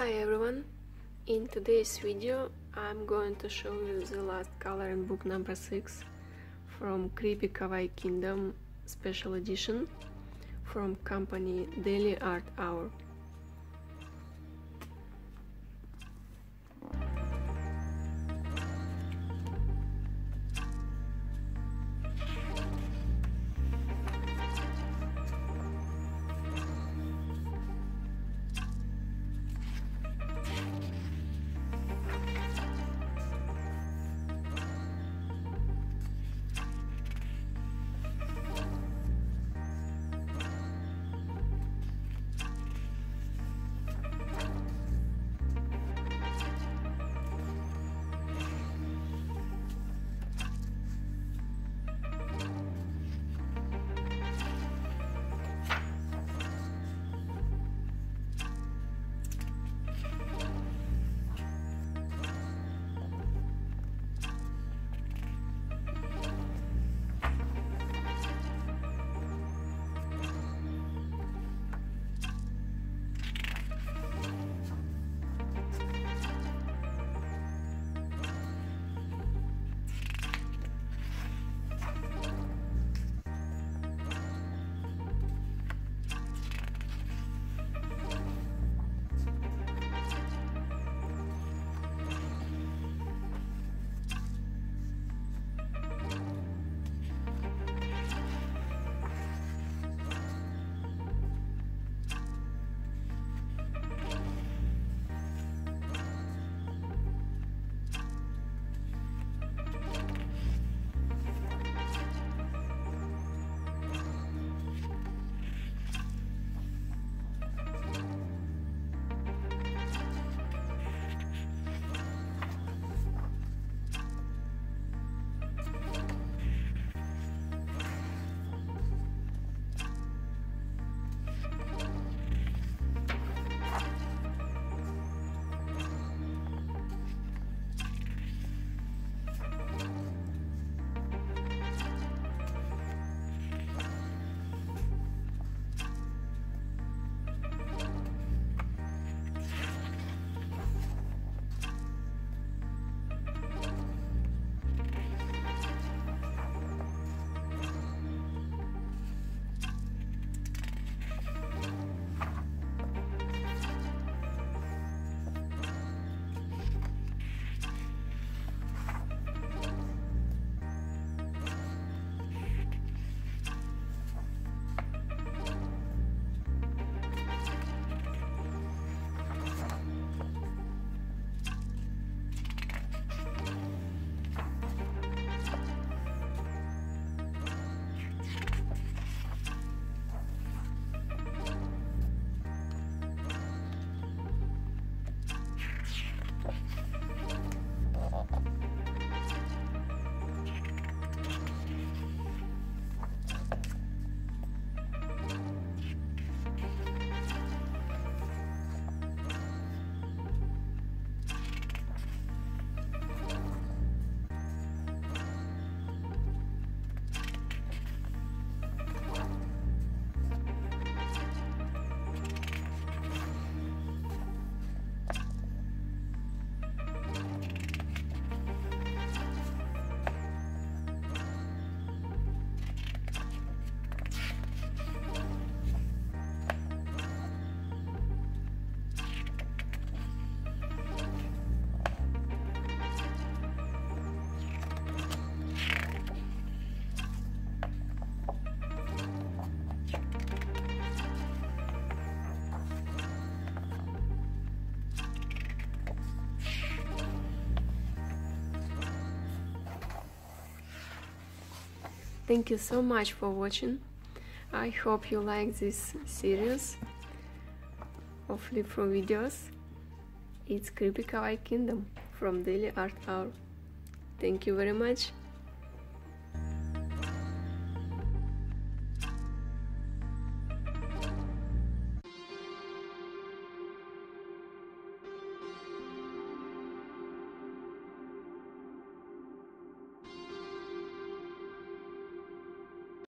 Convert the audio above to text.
Hi everyone! In today's video I'm going to show you the last coloring book number 6 from Creepy Kawaii Kingdom Special Edition from company Daily Art Hour. Thank you so much for watching. I hope you like this series of through videos. It's Creepy Kawaii Kingdom from Daily Art Hour. Thank you very much.